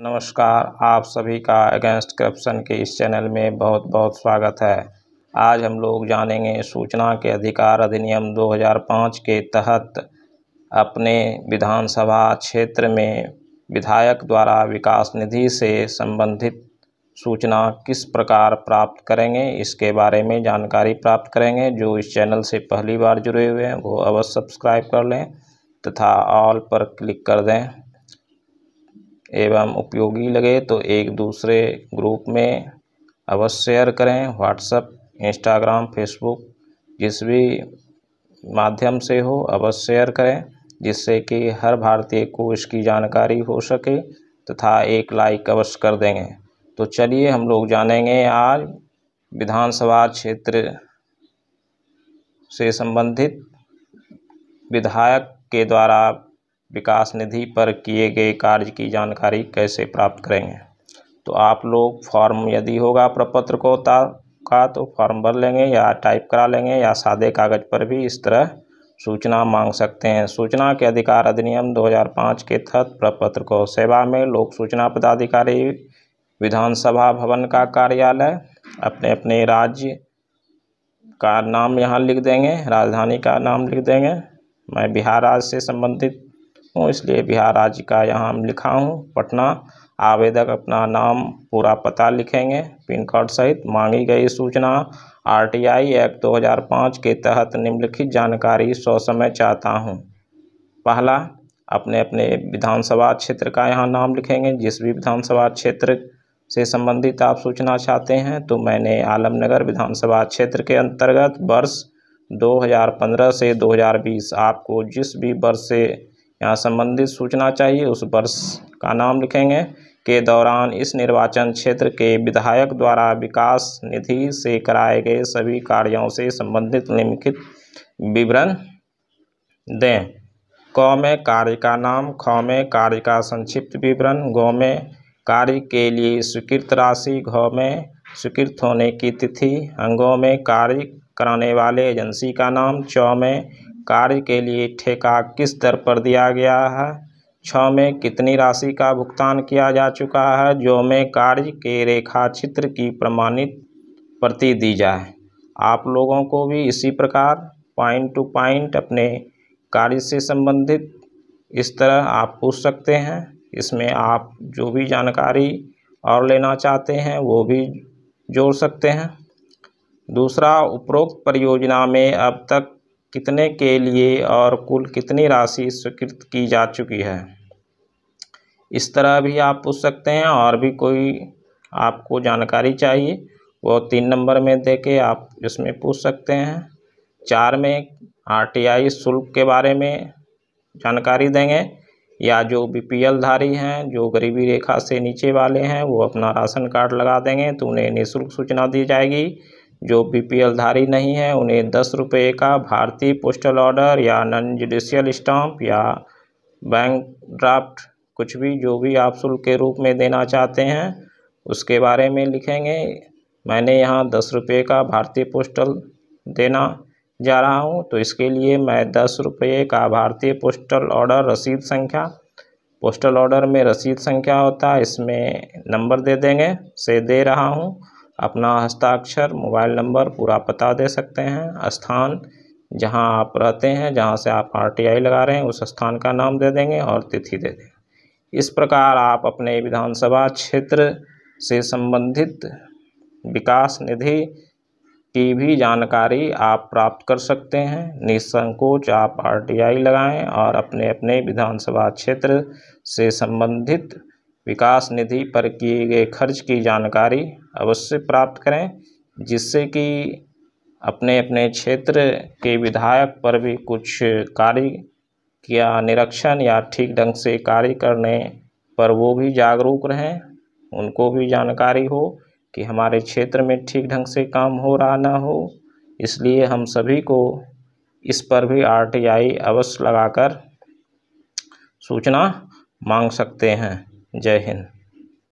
नमस्कार, आप सभी का अगेंस्ट करप्शन के इस चैनल में बहुत बहुत स्वागत है। आज हम लोग जानेंगे सूचना के अधिकार अधिनियम 2005 के तहत अपने विधानसभा क्षेत्र में विधायक द्वारा विकास निधि से संबंधित सूचना किस प्रकार प्राप्त करेंगे, इसके बारे में जानकारी प्राप्त करेंगे। जो इस चैनल से पहली बार जुड़े हुए हैं, वो अवश्य सब्सक्राइब कर लें तथा ऑल पर क्लिक कर दें। एवं उपयोगी लगे तो एक दूसरे ग्रुप में अवश्य शेयर करें। व्हाट्सएप, इंस्टाग्राम, फेसबुक, जिस भी माध्यम से हो, अवश्य शेयर करें, जिससे कि हर भारतीय को इसकी जानकारी हो सके तथा एक लाइक अवश्य कर देंगे। तो चलिए हम लोग जानेंगे आज विधानसभा क्षेत्र से संबंधित विधायक के द्वारा विकास निधि पर किए गए कार्य की जानकारी कैसे प्राप्त करेंगे? तो आप लोग फॉर्म यदि होगा प्रपत्र को का तो फॉर्म भर लेंगे या टाइप करा लेंगे या सादे कागज़ पर भी इस तरह सूचना मांग सकते हैं। सूचना के अधिकार अधिनियम 2005 के तहत प्रपत्र को सेवा में लोक सूचना पदाधिकारी, विधानसभा भवन का कार्यालय अपने अपने राज्य का नाम यहाँ लिख देंगे, राजधानी का नाम लिख देंगे। मैं बिहार राज्य से संबंधित हूँ, इसलिए बिहार राज्य का यहाँ लिखा हूँ, पटना, आवेदक अपना नाम पूरा पता लिखेंगे, पिन कोड सहित मांगी गई सूचना, आरटीआई एक्ट 2005 के तहत निम्नलिखित जानकारी सौ समय चाहता हूँ। पहला, अपने अपने विधानसभा क्षेत्र का यहाँ नाम लिखेंगे, जिस भी विधानसभा क्षेत्र से संबंधित आप सूचना चाहते हैं तो मैंने आलमनगर विधानसभा क्षेत्र के अंतर्गत वर्ष 2015 से 2020 आपको जिस भी वर्ष से यहाँ संबंधित सूचना चाहिए, उस वर्ष का नाम लिखेंगे। के दौरान इस निर्वाचन क्षेत्र के विधायक द्वारा विकास निधि से कराए गए सभी कार्यों से संबंधित निम्नलिखित विवरण दें। क में कार्य का नाम, ख में कार्य का संक्षिप्त विवरण, गौ में कार्य के लिए स्वीकृत राशि, घ में स्वीकृत होने की तिथि, अंगों में कार्य कराने वाले एजेंसी का नाम, च में कार्य के लिए ठेका किस दर पर दिया गया है? छ में कितनी राशि का भुगतान किया जा चुका है? जो में कार्य के रेखा चित्र की प्रमाणित प्रति दी जाए। आप लोगों को भी इसी प्रकार पॉइंट टू पॉइंट अपने कार्य से संबंधित इस तरह आप पूछ सकते हैं। इसमें आप जो भी जानकारी और लेना चाहते हैं, वो भी जोड़ सकते हैं। दूसरा, उपरोक्त परियोजना में अब तक कितने के लिए और कुल कितनी राशि स्वीकृत की जा चुकी है? इस तरह भी आप पूछ सकते हैं और भी कोई आपको जानकारी चाहिए, वो तीन नंबर में दे के आप इसमें पूछ सकते हैं। चार में आरटीआई शुल्क के बारे में जानकारी देंगे, या जो बीपीएल धारी हैं, जो गरीबी रेखा से नीचे वाले हैं, वो अपना राशन कार्ड लगा देंगे तो उन्हें निःशुल्क सूचना दी जाएगी। जो बीपीएल धारी नहीं है, उन्हें दस रुपये का भारतीय पोस्टल ऑर्डर या नॉन जुडिशियल स्टाम्प या बैंक ड्राफ्ट कुछ भी जो भी आप शुल्क के रूप में देना चाहते हैं, उसके बारे में लिखेंगे। मैंने यहाँ दस रुपये का भारतीय पोस्टल देना जा रहा हूँ तो इसके लिए मैं दस रुपये का भारतीय पोस्टल ऑर्डर रसीद संख्या पोस्टल ऑर्डर में रसीद संख्या होता है, इसमें नंबर दे देंगे, से दे रहा हूँ। अपना हस्ताक्षर, मोबाइल नंबर पूरा पता दे सकते हैं। स्थान, जहाँ आप रहते हैं, जहाँ से आप आरटीआई लगा रहे हैं, उस स्थान का नाम दे देंगे और तिथि दे देंगे। इस प्रकार आप अपने विधानसभा क्षेत्र से संबंधित विकास निधि की भी जानकारी आप प्राप्त कर सकते हैं। निसंकोच आप आरटीआई लगाएँ और अपने अपने विधानसभा क्षेत्र से संबंधित विकास निधि पर किए गए खर्च की जानकारी अवश्य प्राप्त करें, जिससे कि अपने अपने क्षेत्र के विधायक पर भी कुछ कार्य या निरीक्षण या ठीक ढंग से कार्य करने पर वो भी जागरूक रहें। उनको भी जानकारी हो कि हमारे क्षेत्र में ठीक ढंग से काम हो रहा ना हो। इसलिए हम सभी को इस पर भी आरटीआई अवश्य लगाकर सूचना मांग सकते हैं। जय हिंद।